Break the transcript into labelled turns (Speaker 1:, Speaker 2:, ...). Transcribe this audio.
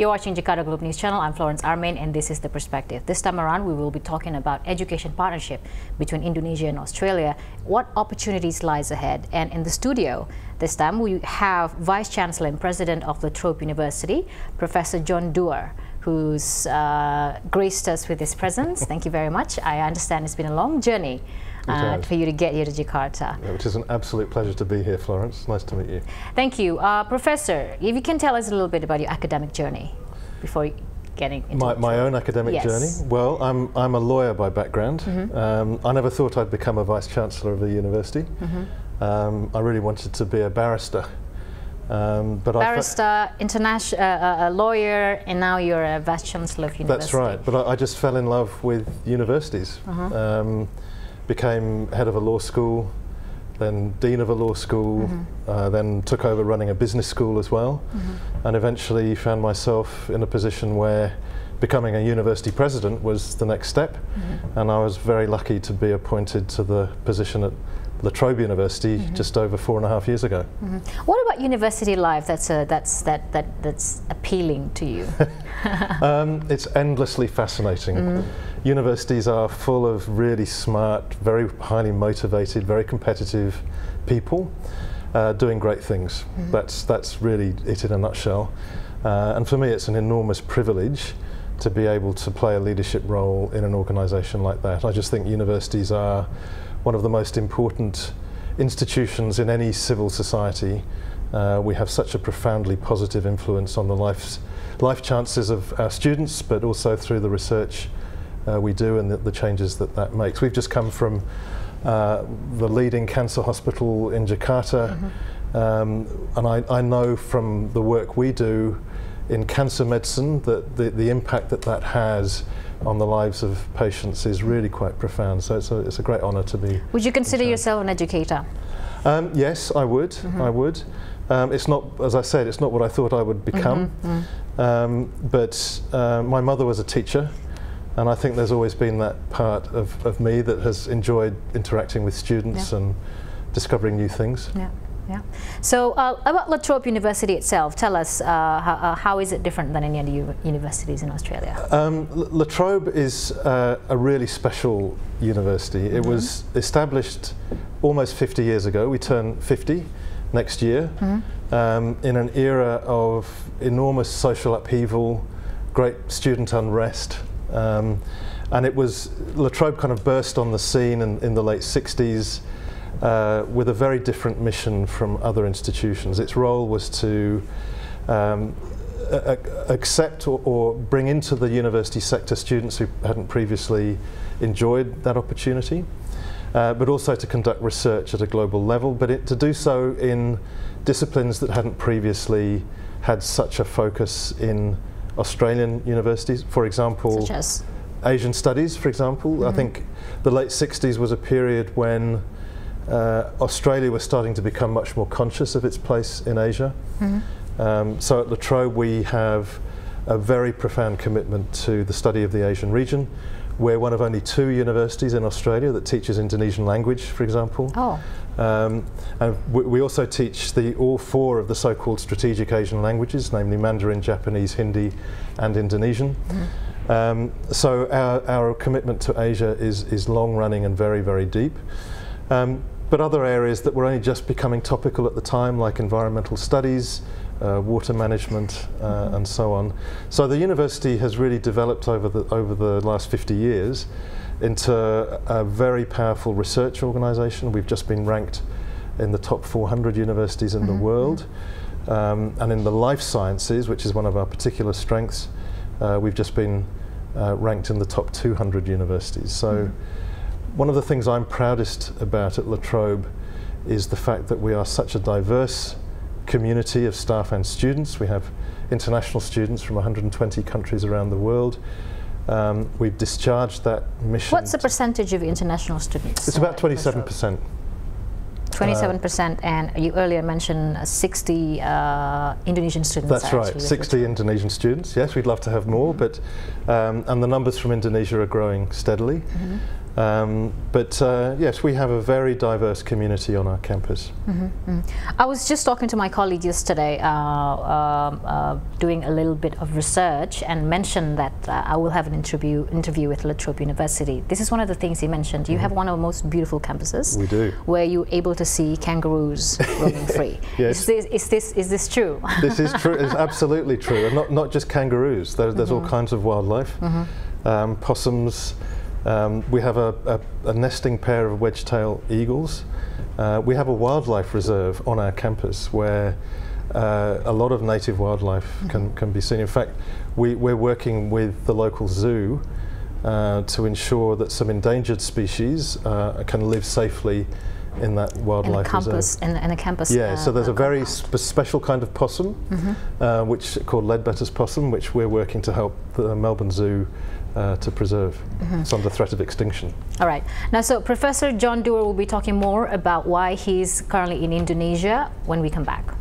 Speaker 1: You're watching Jakarta Globe News Channel. I'm Florence Armein and this is The Perspective. This time around, we will be talking about education partnership between Indonesia and Australia, what opportunities lies ahead. And in the studio this time, we have Vice Chancellor and President of La Trobe University, Professor John Dewar, who's uh, graced us with his presence. Thank you very much. I understand it's been a long journey uh, for you to get here to Jakarta.
Speaker 2: Yeah, which is an absolute pleasure to be here, Florence. Nice to meet you.
Speaker 1: Thank you. Uh, Professor, if you can tell us a little bit about your academic journey before getting into
Speaker 2: my, my own academic
Speaker 1: yes.
Speaker 2: journey. Well, I'm I'm a lawyer by background. Mm -hmm. um, I never thought I'd become a vice chancellor of a university. Mm -hmm. um, I really wanted to be a barrister.
Speaker 1: Um, but barrister, international uh, a lawyer, and now you're a vice chancellor of university.
Speaker 2: That's right. But I, I just fell in love with universities. Uh -huh became head of a law school, then dean of a law school, mm -hmm. uh, then took over running a business school as well, mm -hmm. and eventually found myself in a position where becoming a university president was the next step, mm -hmm. and I was very lucky to be appointed to the position at La Trobe University mm -hmm. just over four and a half years ago. Mm -hmm.
Speaker 1: What about university life that's, uh, that's, that, that, that's appealing to you?
Speaker 2: um, it's endlessly fascinating. Mm. Universities are full of really smart, very highly motivated, very competitive people uh, doing great things. Mm-hmm. That's, that's really it in a nutshell. Uh, and for me, it's an enormous privilege to be able to play a leadership role in an organisation like that. I just think universities are one of the most important institutions in any civil society. Uh, we have such a profoundly positive influence on the life, life chances of our students, but also through the research uh, we do and the, the, changes that that makes. We've just come from uh, the leading cancer hospital in Jakarta, mm -hmm. um, and I, I, know from the work we do in cancer medicine that the, the impact that that has on the lives of patients is really quite profound. So it's a, it's a great honour to be.
Speaker 1: Would you consider yourself an educator?
Speaker 2: Um, yes, I would. Mm -hmm. I would. Um, it's not, as I said, it's not what I thought I would become. Mm -hmm. um, but uh, my mother was a teacher, and I think there's always been that part of, of me that has enjoyed interacting with students yeah. and discovering new things.
Speaker 1: Yeah. Yeah. So uh, about La Trobe University itself, tell us uh, how, uh, how is it different than any other universities in Australia? Um,
Speaker 2: La Trobe is uh, a really special university. Mm -hmm. It was established almost 50 years ago. We turn 50 next year mm -hmm. um, in an era of enormous social upheaval, great student unrest. Um, and it was, La Trobe kind of burst on the scene in, in the late 60s uh, with a very different mission from other institutions. Its role was to um, accept or, or, bring into the university sector students who hadn't previously enjoyed that opportunity, uh, but also to conduct research at a global level, but it, to do so in disciplines that hadn't previously had such a focus in Australian universities. For example, Asian studies, for example. Mm -hmm. I mm-hmm. think the late 60s was a period when uh, Australia was starting to become much more conscious of its place in Asia. Mm -hmm. um, so at La Trobe we have a very profound commitment to the study of the Asian region. We're one of only two universities in Australia that teaches Indonesian language, for example.
Speaker 1: Oh. Um,
Speaker 2: and we also teach the, all four of the so-called strategic Asian languages, namely Mandarin, Japanese, Hindi, and Indonesian. Mm um, so our, our commitment to Asia is, is long-running and very, very deep. Um, but other areas that were only just becoming topical at the time, like environmental studies, uh, water management, uh, and so on. So the university has really developed over the, over the last 50 years into a very powerful research organization. We've just been ranked in the top 400 universities in mm -hmm. the mm-hmm. world. Um, and in the life sciences, which is one of our particular strengths, uh, we've just been uh, ranked in the top 200 universities. So. Mm -hmm one of the things I'm proudest about at La Trobe is the fact that we are such a diverse community of staff and students. We have international students from 120 countries around the world. Um, we've discharged that mission.
Speaker 1: What's the percentage of international students?
Speaker 2: It's about 27 percent.
Speaker 1: 27%, uh, and you earlier mentioned 60 uh, Indonesian students.
Speaker 2: That's right, 60 Indonesian students. Yes, we'd love to have more, mm -hmm. but um, and the numbers from Indonesia are growing steadily. Mm -hmm. Um, but uh, yes, we have a very diverse community on our campus.
Speaker 1: Mm -hmm, mm -hmm. I was just talking to my colleague yesterday, uh, um, uh, doing a little bit of research, and mentioned that uh, I will have an interview interview with La Trobe University. This is one of the things he mentioned. You mm -hmm. have one of the most beautiful campuses.
Speaker 2: We do.
Speaker 1: Where you're able to see kangaroos roaming free.
Speaker 2: yes.
Speaker 1: Is this, is this is this true?
Speaker 2: this is true. It's absolutely true, and not not just kangaroos. There, there's all kinds of wildlife, um, possums. Um, we have a, a, a, nesting pair of wedge-tail eagles. Uh, we have a wildlife reserve on our campus where uh, a lot of native wildlife mm -hmm. can, can be seen. In fact, we, we're working with the local zoo uh, to ensure that some endangered species uh, can live safely in that wildlife in
Speaker 1: campus,
Speaker 2: reserve.
Speaker 1: In, in a campus.
Speaker 2: Yeah, so there's a very spe special kind of possum, mm -hmm. which called Leadbeater's possum, which we're working to help the Melbourne Zoo uh, to preserve. Mm -hmm. It's under threat of extinction.
Speaker 1: All right. Now, so Professor John Dewar will be talking more about why he's currently in Indonesia when we come back.